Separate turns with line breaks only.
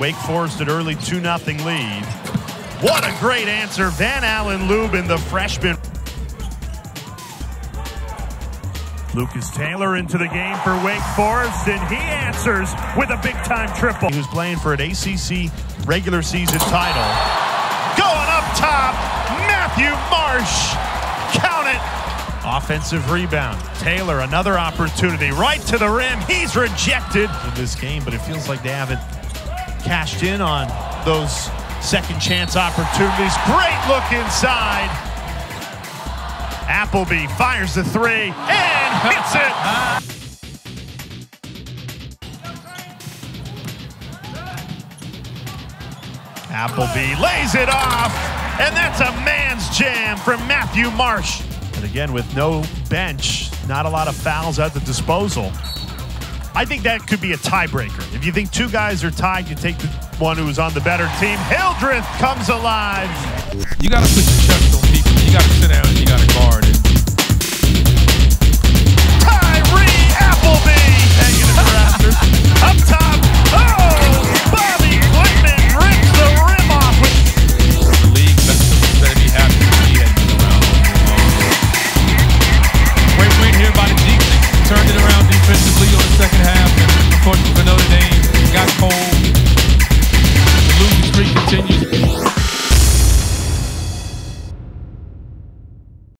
Wake Forest at early 2-0 lead. What a great answer. Ven-Allen Lubin, the freshman. Lucas Taylor into the game for Wake Forest, and he answers with a big time triple. He was playing for an ACC regular season title. Going up top, Matthew Marsh. Count it. Offensive rebound. Taylor, another opportunity right to the rim. He's rejected in this game, but it feels like they haven't cashed in on those second chance opportunities. Great look inside. Appleby fires the three and hits it. Appleby lays it off, and that's a man's jam from Matthew Marsh. And again, with no bench, not a lot of fouls at the disposal. I think that could be a tiebreaker. If you think two guys are tied, you take the one who's on the better team. Hildreth comes alive.
You got to put your chest